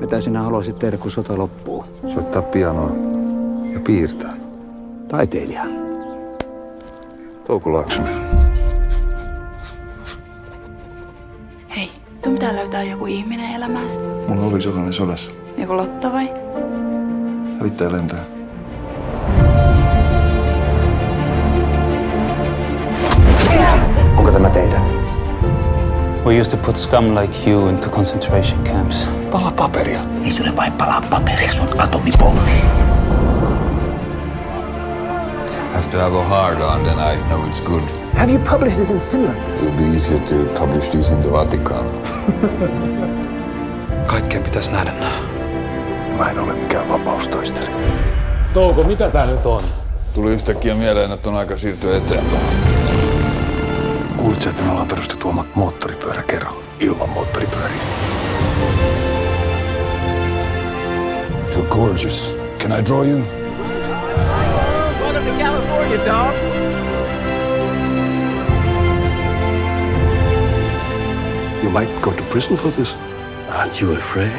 Mitä sinä haluaisit tehdä, kun sota loppuu? Soittaa pianoa ja piirtää. Taiteilija. Touko Laaksonen. Hei, sun pitää löytää joku ihminen elämääsi. Mulla oli sellainen sodassa. Joku Lotta vai? Hävittäjä lentää. Onko tämä teidän? We used to put scum like you into concentration camps. Pala paperia. Ei se ole vain palaa paperia, se on atomipommi. have to have a hard on, then I know it's good. Have you published this in Finland? It would be easier to publish this in the Vatican. Kaikkien pitäisi nähdä nää. Mä en ole mikään vapaustaistelija. Touko, mitä tää nyt on? Tuli yhtäkkiä mieleen, että on aika siirtyä eteenpäin. Kuulitko, että me ollaan perustettu oma moottoripyöräkerho You're gorgeous. Can I draw you? Welcome to California, Tom. You might go to prison for this. Aren't you afraid?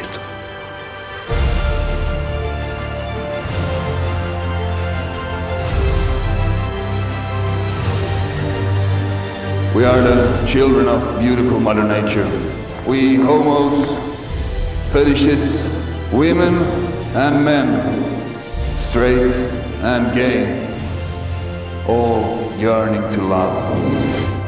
We are the children of beautiful Mother Nature. We homos, fetishists, women and men, straight and gay, all yearning to love.